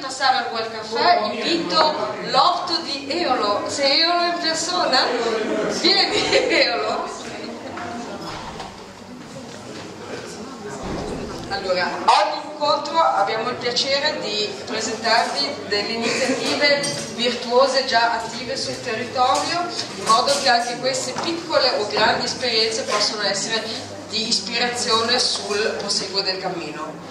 passare al Well Caffè, invito l'otto di Eolo. Sei Eolo in persona? Vieni Eolo. Allora, ogni incontro abbiamo il piacere di presentarvi delle iniziative virtuose già attive sul territorio, in modo che anche queste piccole o grandi esperienze possano essere di ispirazione sul proseguo del cammino.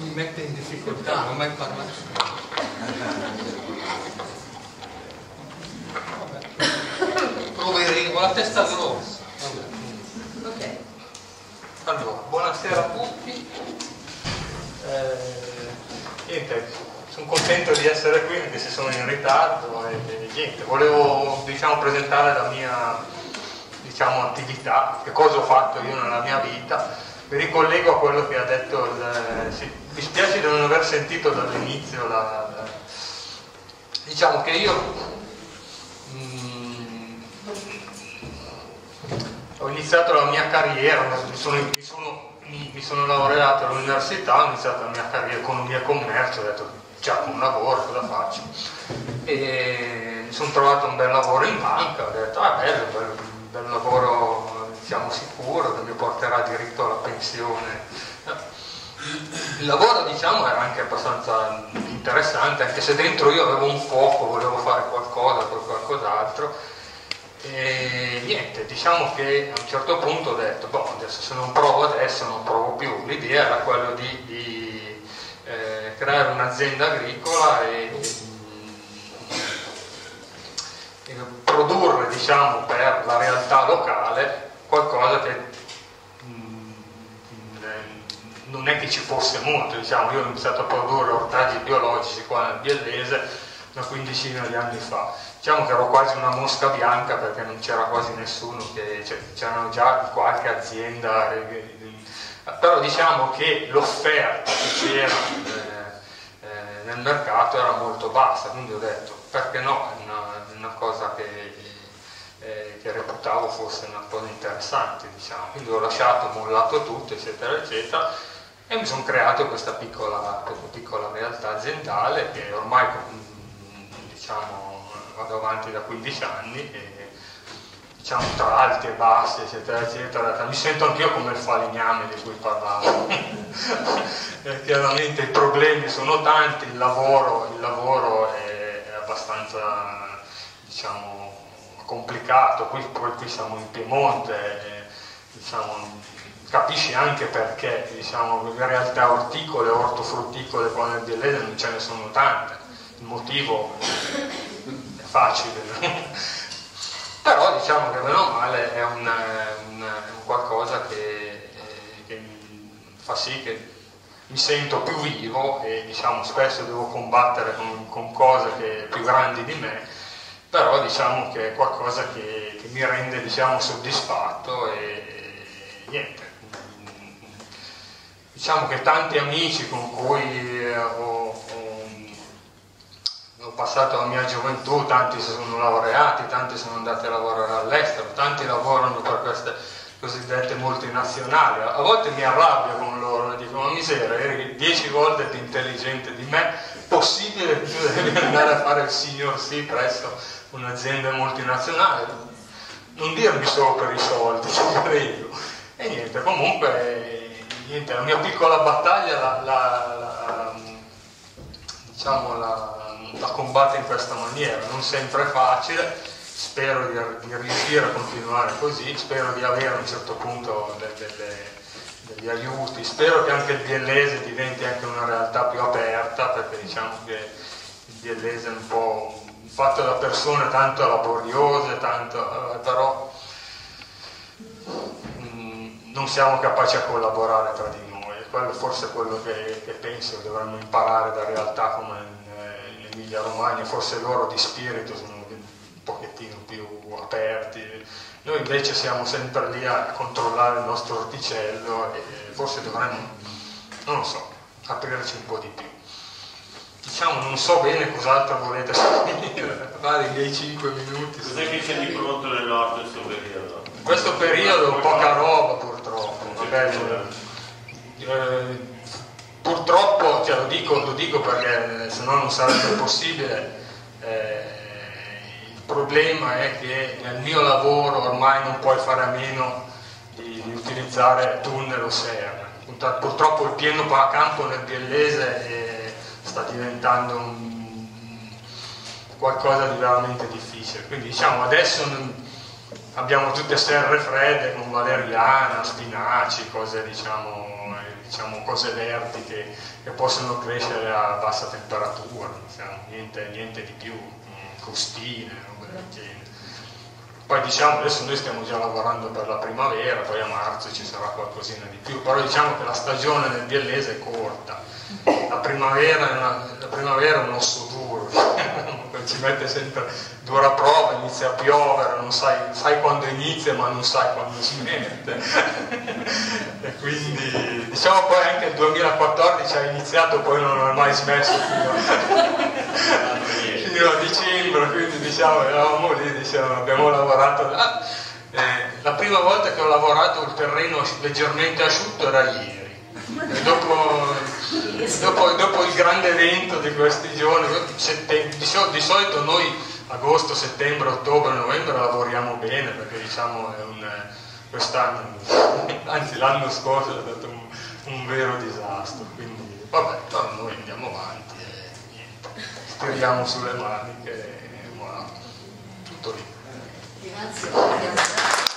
Mi mette in difficoltà, non ho mai parlato. Poverino, la testa grossa. Ok. Allora, buonasera a tutti. Eh, niente, sono contento di essere qui anche se sono in ritardo e, e niente, volevo diciamo, presentare la mia diciamo, attività, che cosa ho fatto io nella mia vita. Mi ricollego a quello che ha detto il... Sì, mi spiace di non aver sentito dall'inizio la, la, diciamo che io mm, ho iniziato la mia carriera, mi sono, mi sono, mi sono laureato all'università, ho iniziato la mia carriera economia e commercio, ho detto già un lavoro, cosa faccio? E mi sono trovato un bel lavoro in banca, ho detto ah bello, bello bel lavoro diciamo sicuro che mi porterà diritto alla pensione. Il lavoro diciamo era anche abbastanza interessante, anche se dentro io avevo un fuoco, volevo fare qualcosa, poi qualcos'altro. E niente, diciamo che a un certo punto ho detto, boh, adesso se non provo adesso non provo più. L'idea era quella di, di eh, creare un'azienda agricola e, e, produrre, diciamo, per la realtà locale qualcosa che mh, non è che ci fosse molto, diciamo, io ho iniziato a produrre ortaggi biologici qua nel Biellese una quindicina di anni fa. Diciamo che ero quasi una mosca bianca perché non c'era quasi nessuno, che, cioè, c'erano già qualche azienda, però diciamo che l'offerta che c'era eh, eh, nel mercato era molto bassa, quindi ho detto perché no, è una cosa che, reputavo fosse una cosa interessante, diciamo. quindi ho lasciato, mollato tutto, eccetera, eccetera, e mi sono creato questa piccola, piccola realtà aziendale che ormai diciamo, vado avanti da 15 anni e diciamo tra alti e bassi eccetera eccetera mi sento anch'io come il falegname di cui parlavo chiaramente i problemi sono tanti il lavoro, il lavoro è, abbastanza diciamo complicato qui, qui siamo in Piemonte e, diciamo, capisci anche perché diciamo, le realtà orticole ortofrutticole qua nel Biellese non ce ne sono tante. Il motivo è facile, però diciamo che meno male è un, un, un qualcosa che, che, fa sì che mi sento più vivo e diciamo spesso devo combattere con, con cose che, più grandi di me, però diciamo che è qualcosa che, che mi rende diciamo, soddisfatto e, e niente. Diciamo che tanti amici con cui ho, ho passato la mia gioventù, tanti si sono laureati, tanti sono andati a lavorare all'estero, tanti lavorano per queste cosiddette multinazionali. A volte mi arrabbio con loro e dico, ma miseria, eri dieci volte più intelligente di me, possibile devi andare a fare il signor sì presso un'azienda multinazionale? Non dirmi solo per i soldi, ci credo. E niente, comunque, niente, la mia piccola battaglia la, la, la diciamo, la la combatte in questa maniera, non sempre è facile, spero di, di, riuscire a continuare così, spero di avere a un certo punto de, de, de, degli aiuti, spero che anche il biellese diventi anche una realtà più aperta, perché diciamo che il biellese è un po' fatto da persone tanto laboriose, tanto, eh, però mh, mm, non siamo capaci a collaborare tra di noi, quello forse è quello che, che penso dovremmo imparare da realtà come Emilia Romagna, forse loro di spirito sono un pochettino più aperti, noi invece siamo sempre lì a controllare il nostro orticello e forse dovremmo, non lo so, aprirci un po' di più. Diciamo, non so bene cos'altro volete sapere, vale i miei 5 minuti. Cos'è che c'è di prodotto nell'orto in questo periodo? In questo periodo poca roba purtroppo. ripeto, eh, purtroppo, cioè, lo, dico, lo, dico, perché se no non sarebbe possibile, eh, problema è che nel mio lavoro ormai non puoi fare a meno di, di utilizzare tunnel o serra. Purtroppo il pieno campo nel biellese sta diventando un, qualcosa di veramente difficile. Quindi diciamo adesso abbiamo tutte serre fredde con valeriana, spinaci, cose, diciamo, diciamo, cose verdi che, che, possono crescere a bassa temperatura, diciamo, niente, niente, di più, costine, robe del genere. Poi diciamo adesso noi stiamo già lavorando per la primavera, poi a marzo ci sarà qualcosina di più, però diciamo che la stagione nel biellese è corta, la primavera è, una, la primavera è un osso duro, ci mette sempre dura prova, inizia a piovere, non sai, sai quando inizia ma non sai quando smette. e quindi diciamo poi anche il 2014 ha iniziato, poi non ha mai smesso a, fino a dicembre, quindi diciamo eravamo lì, diciamo, abbiamo lavorato. Ah, eh, la prima volta che ho lavorato il terreno leggermente asciutto era ieri. Dopo, dopo, dopo, il grande evento di questi giorni, di solito noi agosto, settembre, ottobre, novembre lavoriamo bene perché diciamo è un, quest'anno, anzi l'anno scorso è stato un, un, vero disastro, quindi vabbè, noi andiamo avanti e niente, tiriamo sulle maniche voilà, tutto lì. Grazie.